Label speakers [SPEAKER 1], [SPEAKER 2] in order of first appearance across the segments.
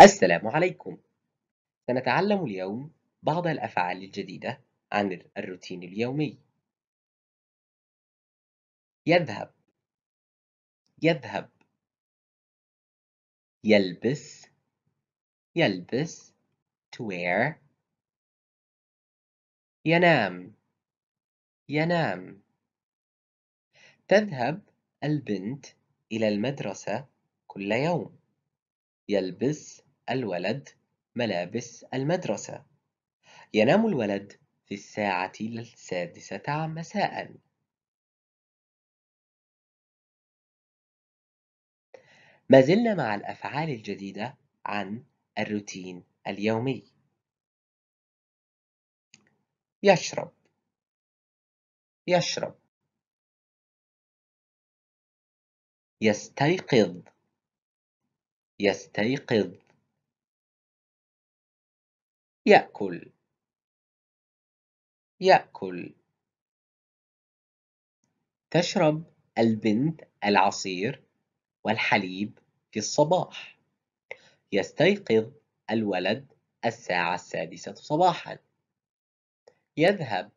[SPEAKER 1] السلام عليكم. سنتعلم اليوم بعض الأفعال الجديدة عن الروتين اليومي. يذهب. يذهب. يلبس. يلبس. To wear. ينام. ينام. تذهب البنت إلى المدرسة كل يوم. يلبس الولد ملابس المدرسة. ينام الولد في الساعة السادسة مساء. ما زلنا مع الأفعال الجديدة عن الروتين اليومي. يشرب. يشرب. يستيقظ. يستيقظ. يأكل. يأكل. تشرب البنت العصير والحليب في الصباح. يستيقظ الولد الساعة السادسة صباحا. يذهب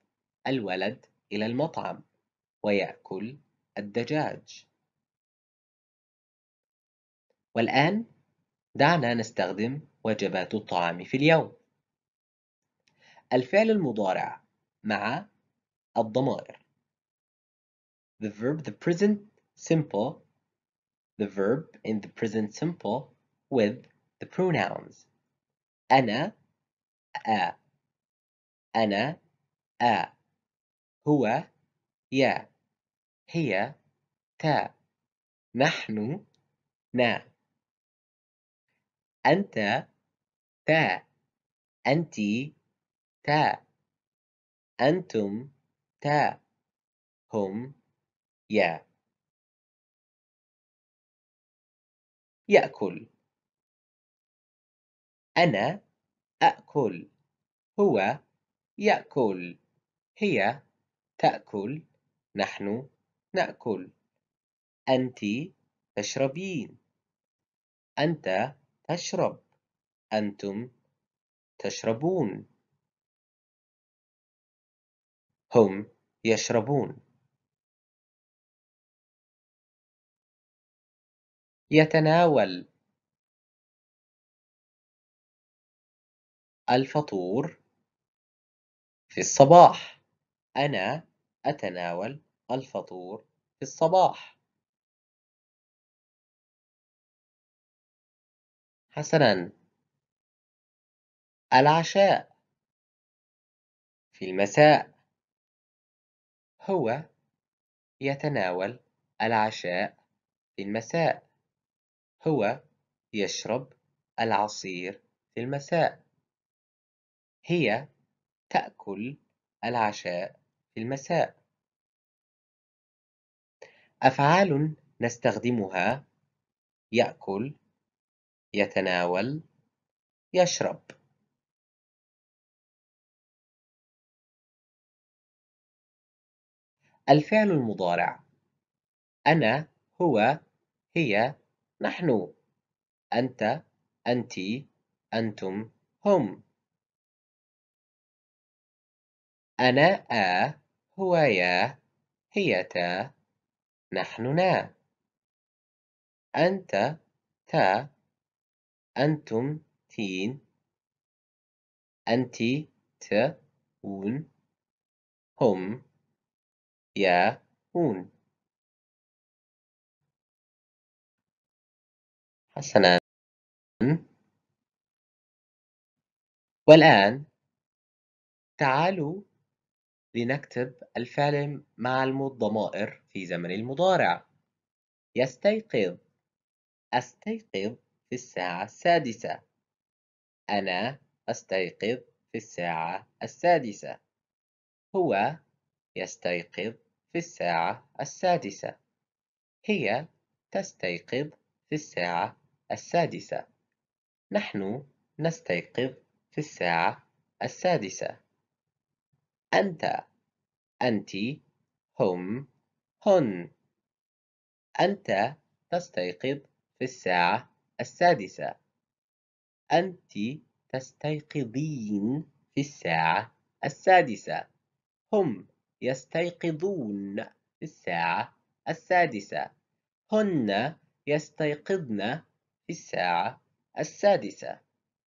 [SPEAKER 1] الولد إلى المطعم ويأكل الدجاج. والآن دعنا نستخدم وجبات الطعام في اليوم. الفعل المضارع مع الضمائر. The verb the present simple. The verb in the present simple with the pronouns. أنا أ. أنا أ. هو يا هي تا نحن نا. أنت تا أنتِ تا أنتم تا هم يا يأكل. أنا أأكل هو يأكل. هي تأكل. نحن نأكل. أنتِ تشربين. أنت تشرب أنتم تشربون. هم يشربون. يتناول. الفطور في الصباح. أنا أتناول الفطور في الصباح. حسناً العشاء في المساء هو يتناول العشاء في المساء هو يشرب العصير في المساء. هي تأكل العشاء في المساء. أفعال نستخدمها يأكل يتناول يشرب. الفعل المضارع. أنا هو هي نحن. أنت أنتِ أنتم هم. أنا آ هو يا هي تا نحن نا. أنت تا. أنتم تين. أنتِ ت ون هم ياءون حسناً. والآن تعالوا لنكتب الفعل مع الضمائر في زمن المضارع. يستيقظ. أستيقظ. في الساعة السادسة. أنا أستيقظ في الساعة السادسة. هو يستيقظ في الساعة السادسة. هي تستيقظ في الساعة السادسة. نحن نستيقظ في الساعة السادسة. أنت. أنتِ. هم. هن. أنت تستيقظ في الساعة السادسة أنتِ تستيقظين في الساعة السادسة. هم يستيقظون في الساعة السادسة. هن يستيقظن في الساعة السادسة.